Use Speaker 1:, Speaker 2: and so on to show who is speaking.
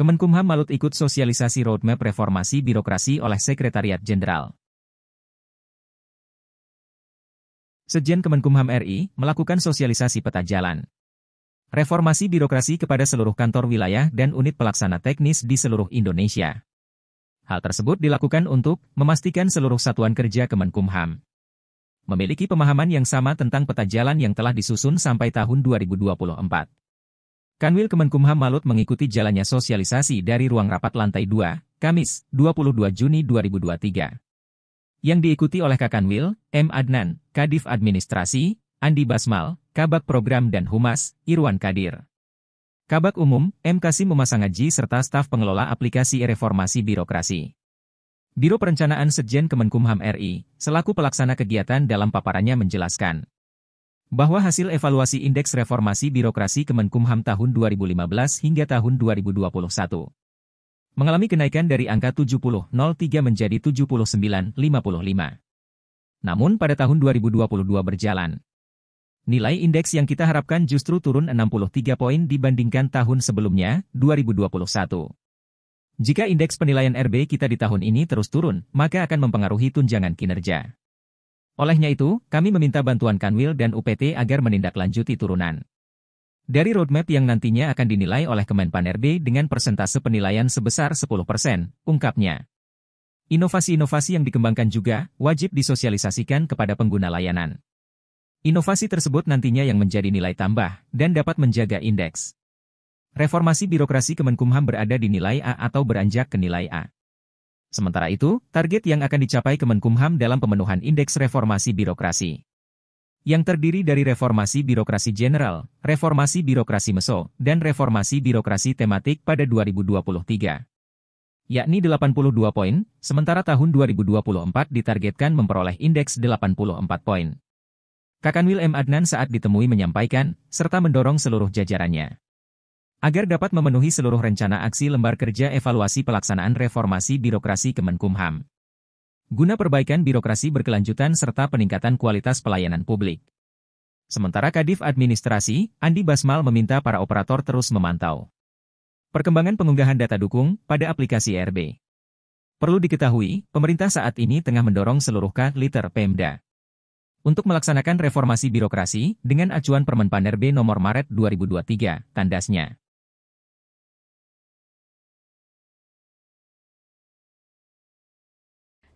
Speaker 1: Kemenkumham Malut ikut sosialisasi roadmap reformasi birokrasi oleh Sekretariat Jenderal. Sejen Kemenkumham RI melakukan sosialisasi peta jalan. Reformasi birokrasi kepada seluruh kantor wilayah dan unit pelaksana teknis di seluruh Indonesia. Hal tersebut dilakukan untuk memastikan seluruh satuan kerja Kemenkumham memiliki pemahaman yang sama tentang peta jalan yang telah disusun sampai tahun 2024. Kanwil Kemenkumham Malut mengikuti jalannya sosialisasi dari ruang rapat lantai 2, Kamis, 22 Juni 2023. Yang diikuti oleh Kakanwil, M. Adnan, Kadif Administrasi, Andi Basmal, Kabak Program dan Humas, Irwan Kadir. Kabak Umum, M. Kasim Umasangaji serta staf pengelola aplikasi reformasi birokrasi. Biro Perencanaan Setjen Kemenkumham RI, selaku pelaksana kegiatan dalam paparannya menjelaskan, bahwa hasil evaluasi Indeks Reformasi Birokrasi Kemenkumham tahun 2015 hingga tahun 2021 mengalami kenaikan dari angka 70.03 menjadi 79.55. Namun pada tahun 2022 berjalan, nilai indeks yang kita harapkan justru turun 63 poin dibandingkan tahun sebelumnya, 2021. Jika indeks penilaian RB kita di tahun ini terus turun, maka akan mempengaruhi tunjangan kinerja. Olehnya itu, kami meminta bantuan Kanwil dan UPT agar menindaklanjuti turunan. Dari roadmap yang nantinya akan dinilai oleh Kemenpan RB dengan persentase penilaian sebesar 10%, ungkapnya. Inovasi-inovasi yang dikembangkan juga wajib disosialisasikan kepada pengguna layanan. Inovasi tersebut nantinya yang menjadi nilai tambah dan dapat menjaga indeks. Reformasi birokrasi Kemenkumham berada di nilai A atau beranjak ke nilai A. Sementara itu, target yang akan dicapai Kemenkumham dalam pemenuhan indeks reformasi birokrasi yang terdiri dari reformasi birokrasi general, reformasi birokrasi meso, dan reformasi birokrasi tematik pada 2023. Yakni 82 poin, sementara tahun 2024 ditargetkan memperoleh indeks 84 poin. Kakanwil M. Adnan saat ditemui menyampaikan, serta mendorong seluruh jajarannya agar dapat memenuhi seluruh rencana aksi lembar kerja evaluasi pelaksanaan reformasi birokrasi Kemenkumham. Guna perbaikan birokrasi berkelanjutan serta peningkatan kualitas pelayanan publik. Sementara Kadif Administrasi, Andi Basmal meminta para operator terus memantau perkembangan pengunggahan data dukung pada aplikasi RB. Perlu diketahui, pemerintah saat ini tengah mendorong seluruh K-Liter Pemda untuk melaksanakan reformasi birokrasi dengan acuan Permenpan RB nomor Maret 2023, tandasnya.